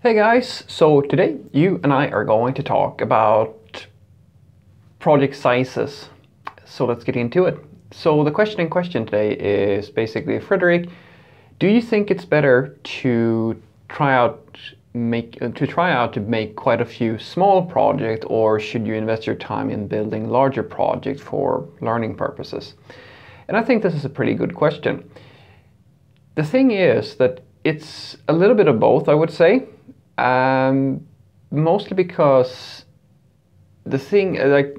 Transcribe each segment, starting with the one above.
Hey guys, so today you and I are going to talk about project sizes. So let's get into it. So the question in question today is basically, Fredrik, do you think it's better to try out make uh, to try out to make quite a few small projects or should you invest your time in building larger projects for learning purposes? And I think this is a pretty good question. The thing is that it's a little bit of both, I would say. Um, mostly because the thing, like,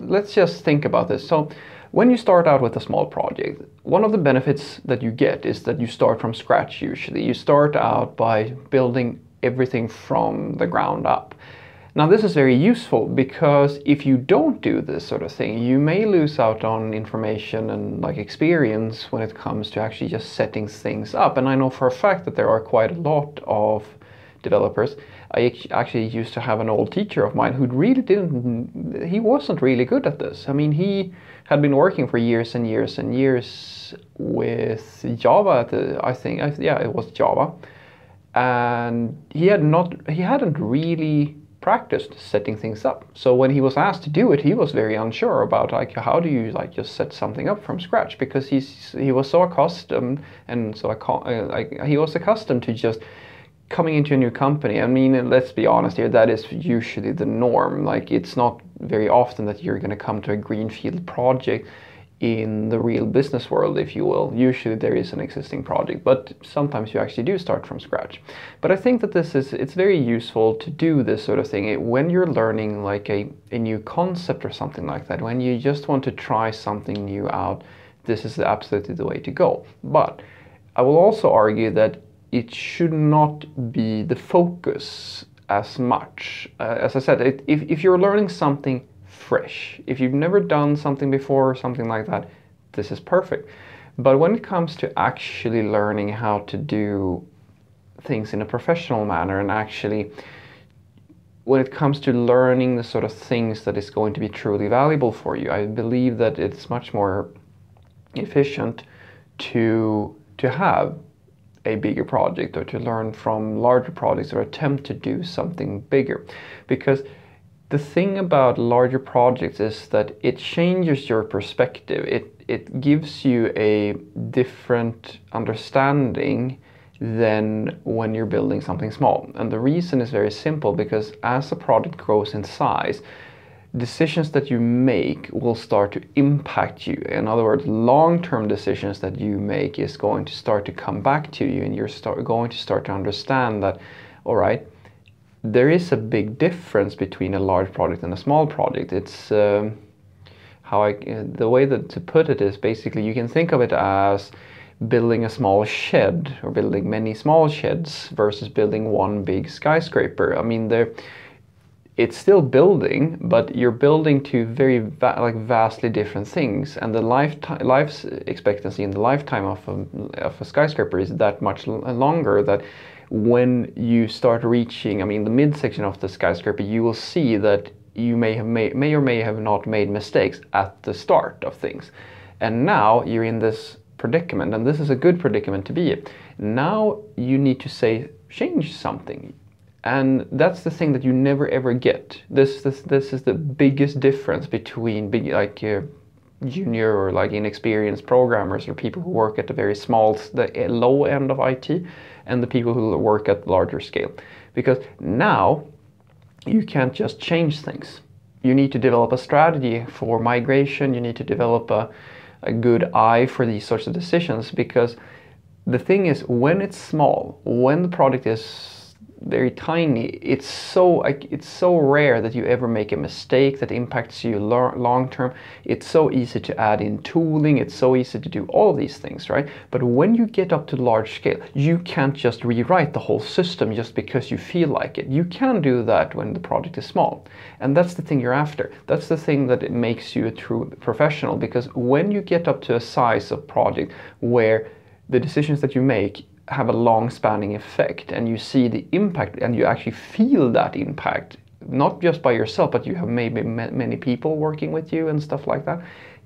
let's just think about this. So, when you start out with a small project, one of the benefits that you get is that you start from scratch usually. You start out by building everything from the ground up. Now this is very useful because if you don't do this sort of thing, you may lose out on information and like experience when it comes to actually just setting things up. And I know for a fact that there are quite a lot of developers. I actually used to have an old teacher of mine who really didn't, he wasn't really good at this. I mean, he had been working for years and years and years with Java, the, I think, yeah, it was Java. And he had not, he hadn't really practiced setting things up. So when he was asked to do it, he was very unsure about like how do you like just set something up from scratch because he's he was so accustomed and so I, uh, like he was accustomed to just coming into a new company, I mean, let's be honest here, that is usually the norm. Like, it's not very often that you're going to come to a greenfield project in the real business world, if you will. Usually there is an existing project, but sometimes you actually do start from scratch. But I think that this is, it's very useful to do this sort of thing eh, when you're learning like a, a new concept or something like that, when you just want to try something new out, this is absolutely the way to go. But I will also argue that it should not be the focus as much. Uh, as I said, it, if, if you're learning something fresh, if you've never done something before or something like that, this is perfect. But when it comes to actually learning how to do things in a professional manner and actually when it comes to learning the sort of things that is going to be truly valuable for you, I believe that it's much more efficient to to have a bigger project or to learn from larger projects or attempt to do something bigger. Because the thing about larger projects is that it changes your perspective. It, it gives you a different understanding than when you're building something small. And the reason is very simple because as a product grows in size, decisions that you make will start to impact you. In other words, long-term decisions that you make is going to start to come back to you and you're start, going to start to understand that, all right, there is a big difference between a large project and a small project. It's um, how I, the way that to put it is basically you can think of it as building a small shed or building many small sheds versus building one big skyscraper. I mean, there it's still building, but you're building to very va like vastly different things, and the lifetime life expectancy and the lifetime of a, of a skyscraper is that much longer that when you start reaching, I mean, the midsection of the skyscraper, you will see that you may have made, may or may have not made mistakes at the start of things, and now you're in this predicament, and this is a good predicament to be in. Now you need to say change something and that's the thing that you never ever get. This this this is the biggest difference between like uh, junior or like inexperienced programmers or people who work at the very small, the uh, low end of IT, and the people who work at larger scale. Because now you can't just change things. You need to develop a strategy for migration. You need to develop a, a good eye for these sorts of decisions because the thing is when it's small, when the product is very tiny, it's so it's so rare that you ever make a mistake that impacts you long term. It's so easy to add in tooling. It's so easy to do all these things, right? But when you get up to large scale, you can't just rewrite the whole system just because you feel like it. You can do that when the project is small, and that's the thing you're after. That's the thing that it makes you a true professional because when you get up to a size of project where the decisions that you make have a long spanning effect and you see the impact and you actually feel that impact not just by yourself but you have maybe many people working with you and stuff like that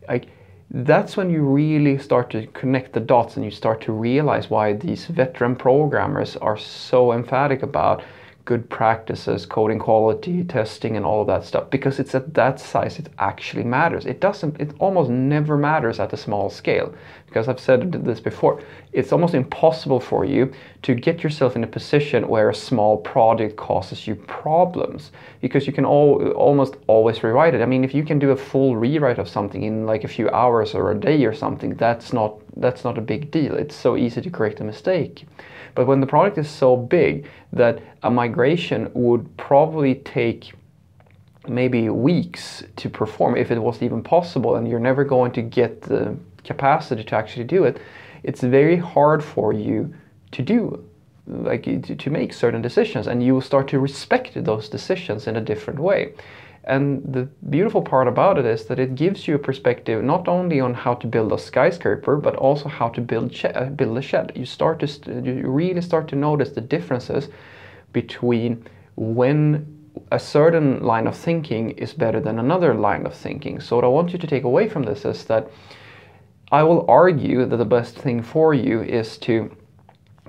like that's when you really start to connect the dots and you start to realize why these veteran programmers are so emphatic about good practices, coding quality, testing, and all of that stuff. Because it's at that size it actually matters. It doesn't, it almost never matters at a small scale. Because I've said this before, it's almost impossible for you to get yourself in a position where a small project causes you problems. Because you can all, almost always rewrite it. I mean, if you can do a full rewrite of something in like a few hours or a day or something, that's not, that's not a big deal. It's so easy to correct a mistake. But when the product is so big that a migration would probably take maybe weeks to perform if it was even possible and you're never going to get the capacity to actually do it, it's very hard for you to do like to, to make certain decisions and you will start to respect those decisions in a different way. And the beautiful part about it is that it gives you a perspective not only on how to build a skyscraper, but also how to build uh, build a shed. You start to you really start to notice the differences between when a certain line of thinking is better than another line of thinking. So what I want you to take away from this is that I will argue that the best thing for you is to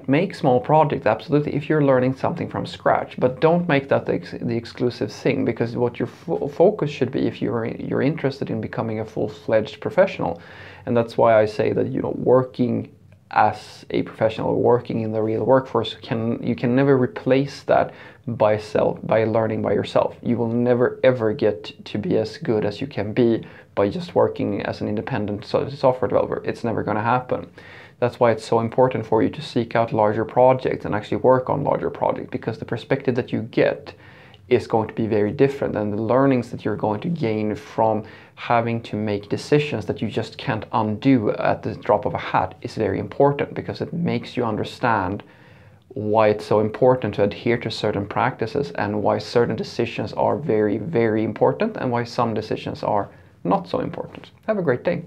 make small projects absolutely if you're learning something from scratch but don't make that the, ex the exclusive thing because what your focus should be if you're you're interested in becoming a full-fledged professional and that's why I say that you know working as a professional working in the real workforce can you can never replace that by self by learning by yourself. You will never ever get to be as good as you can be by just working as an independent software developer. It's never going to happen. That's why it's so important for you to seek out larger projects and actually work on larger projects because the perspective that you get is going to be very different and the learnings that you're going to gain from having to make decisions that you just can't undo at the drop of a hat is very important because it makes you understand why it's so important to adhere to certain practices and why certain decisions are very, very important and why some decisions are not so important. Have a great day.